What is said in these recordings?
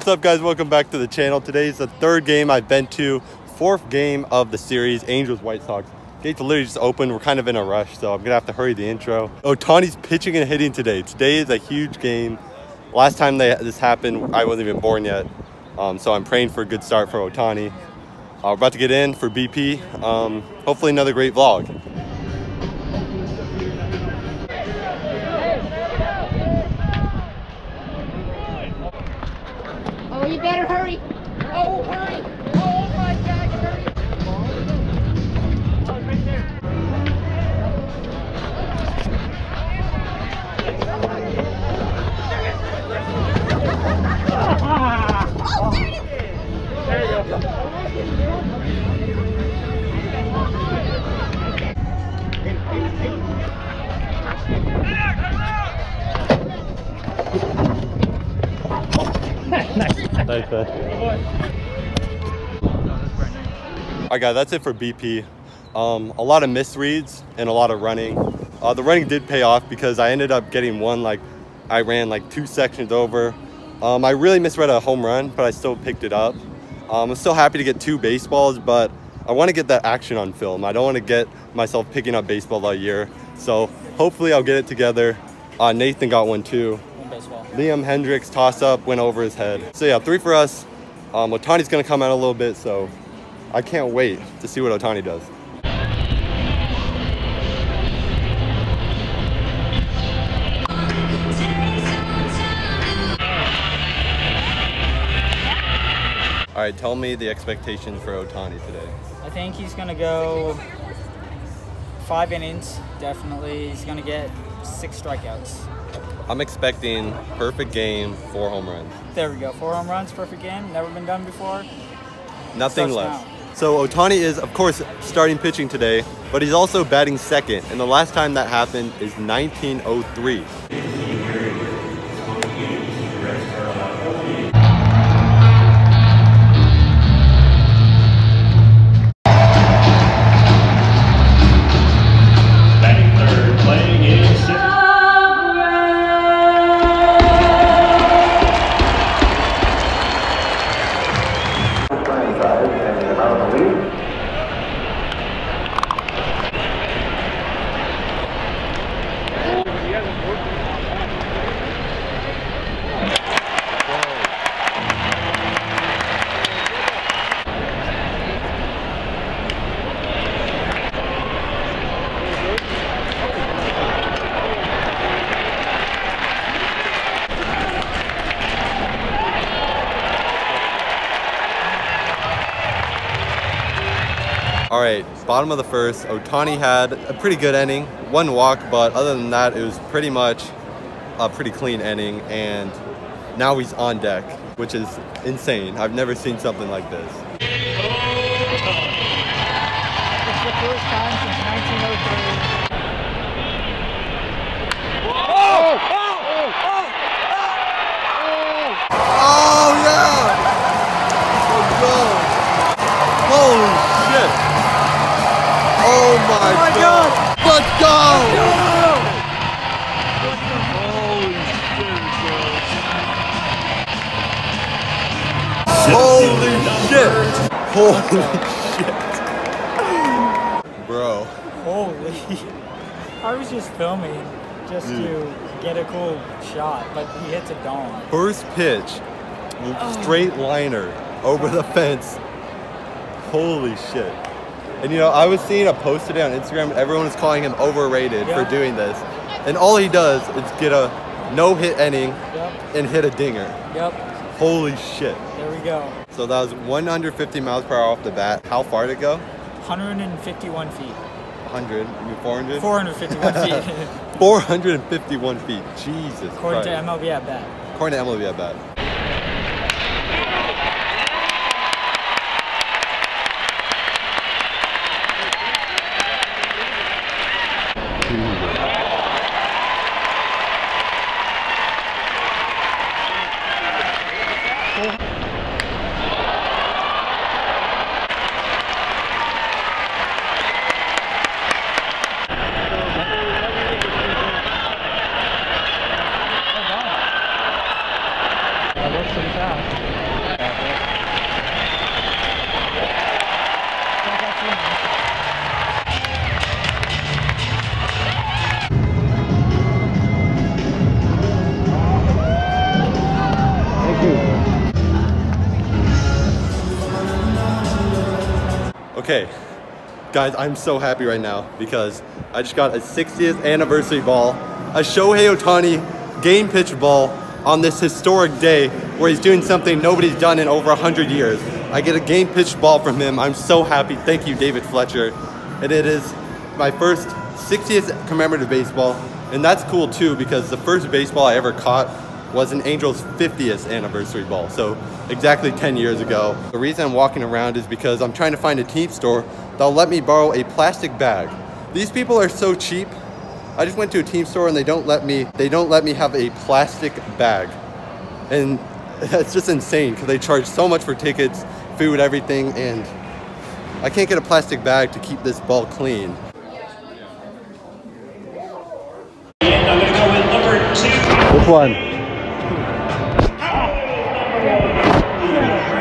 What's up guys, welcome back to the channel. Today is the third game I've been to, fourth game of the series, Angels White Sox. Gates literally just opened, we're kind of in a rush, so I'm gonna have to hurry the intro. Ohtani's pitching and hitting today. Today is a huge game. Last time they, this happened, I wasn't even born yet. Um, so I'm praying for a good start for Ohtani. Uh, we're about to get in for BP. Um, hopefully another great vlog. All right, guys, that's it for BP. Um, a lot of misreads and a lot of running. Uh, the running did pay off because I ended up getting one, like, I ran like two sections over. Um, I really misread a home run, but I still picked it up. Um, I'm still happy to get two baseballs, but I want to get that action on film. I don't want to get myself picking up baseball all year. So hopefully I'll get it together. Uh, Nathan got one too. Liam Hendriks toss up went over his head. So yeah, three for us. Um, Ohtani's gonna come out a little bit, so I can't wait to see what Ohtani does. All right, tell me the expectations for Ohtani today. I think he's gonna go five innings, definitely. He's gonna get six strikeouts. I'm expecting perfect game, four home runs. There we go. Four home runs, perfect game. Never been done before. Nothing less. now. So Ohtani is, of course, starting pitching today, but he's also batting second. And the last time that happened is 1903. All right, bottom of the first, Ohtani had a pretty good inning, one walk, but other than that, it was pretty much a pretty clean inning. And now he's on deck, which is insane. I've never seen something like this. It's the first time since 1903. Oh my, god. Let's go! Holy shit! Holy shit! Bro, Holy. I was just filming just hmm. to get a cool shot, but he hits a dome. first pitch, oh. straight liner over the fence. Holy shit. And you know, I was seeing a post today on Instagram, everyone was calling him overrated Yeah. for doing this. And all he does is get a no hit inning Yep, and hit a dinger. yep. Holy shit. There we go. So that was 150 miles per hour off the bat. How far did it go? 151 feet. 100, maybe 400? 451 feet. 451 feet. Jesus According to MLB at bat. According to MLB at bat. That looks pretty. Okay, guys, I'm so happy right now because I just got a 60th anniversary ball, a Shohei Ohtani game pitch ball on this historic day where he's doing something nobody's done in over 100 years. I get a game pitch ball from him. I'm so happy. Thank you, David Fletcher. And it is my first 60th commemorative baseball. And that's cool too because the first baseball I ever caught was an Angels 50th anniversary ball. So exactly 10 years ago. The reason I'm walking around is because I'm trying to find a team store that'll let me borrow a plastic bag. These people are so cheap. I just went to a team store and they don't let me, they don't let me have a plastic bag. And that's just insane because they charge so much for tickets, food, everything, and I can't get a plastic bag to keep this ball clean. And I'm to go with number two. Which one?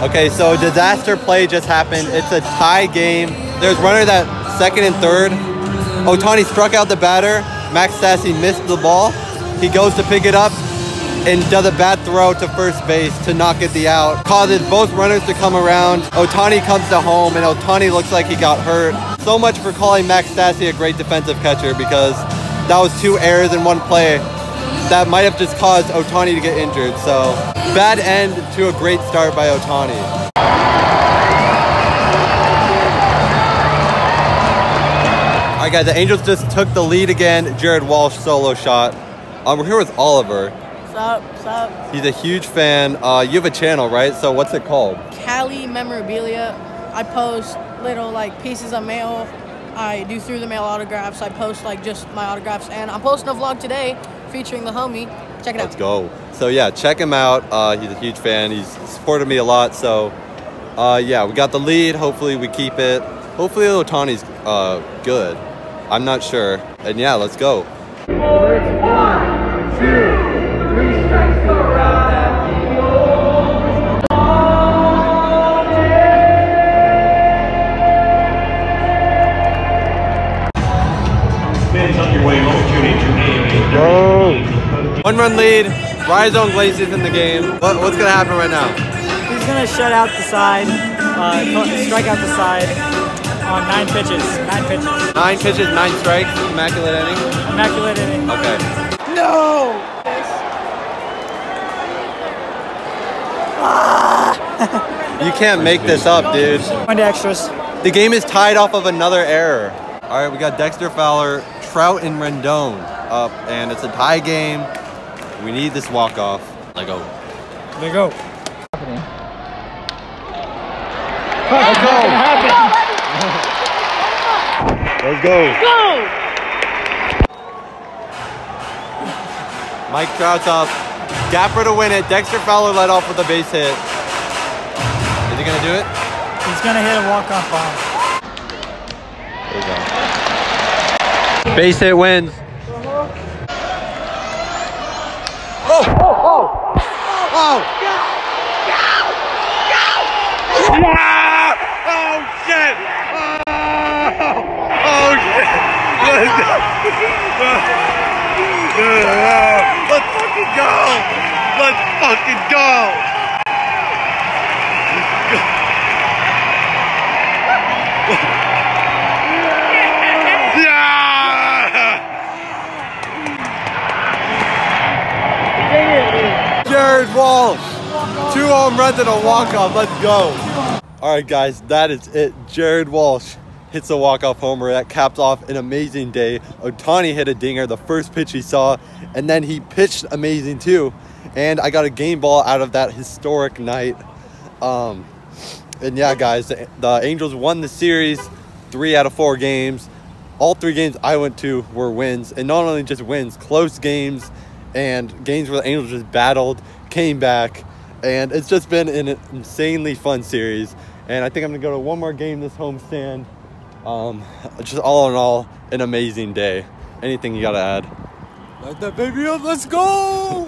Okay, so disaster play just happened. It's a tie game. There's runner that second and third. Ohtani struck out the batter. Max Stassi missed the ball. He goes to pick it up and does a bad throw to first base to not get the out. Causes both runners to come around. Ohtani comes to home and Ohtani looks like he got hurt. So much for calling Max Stassi a great defensive catcher because that was two errors in one play that might have just caused Ohtani to get injured. So bad end to a great start by Ohtani. All right, guys, the Angels just took the lead again. Jared Walsh solo shot. Um, we're here with Oliver. What's up? What's up? He's a huge fan. Uh, you have a channel, right? So what's it called? Cali memorabilia. I post little like pieces of mail. I do through the mail autographs. I post like just my autographs, and I'm posting a vlog today featuring the homie. Check it out. Let's go. So yeah, check him out. Uh, he's a huge fan. He's supported me a lot. So uh, yeah, we got the lead. Hopefully we keep it. Hopefully Ohtani's uh, good. I'm not sure. And yeah, let's go. Fans One run lead. Raisel Iglesias in the game. What, what's gonna happen right now? He's gonna shut out the side, uh, strike out the side on nine pitches. Nine pitches. Nine pitches, nine strikes, immaculate inning. Immaculate inning. Okay. No! You can't make this up, dude. To extras. The game is tied off of another error. All right, we got Dexter Fowler, Trout, and Rendon up, and it's a tie game. We need this walk off. Let go. There you go. Let's go. Let's go. Mike Trout's up. Gapper to win it. Dexter Fowler led off with a base hit. Is he gonna do it? He's gonna hit a walk-off bomb. There we go. Base hit wins. Oh! Oh! Oh! Oh! Ah! Oh shit! Oh, oh shit! Let's fucking go! Let's fucking go! Yeah! Jared Walsh, runs and a walk-off. Let's go. All right, guys, that is it. Jared Walsh hits a walk-off homer that capped off an amazing day. Ohtani hit a dinger, the first pitch he saw, and then he pitched amazing too. And I got a game ball out of that historic night. Um, and yeah, guys, the, the Angels won the series, three out of four games. All three games I went to were wins, and not only just wins, close games, and games where the Angels just battled, came back, and it's just been an insanely fun series. and I think I'm gonna go to one more game this homestand. Um, just all in all, an amazing day. Anything you gotta add? Light that baby up. Let's go.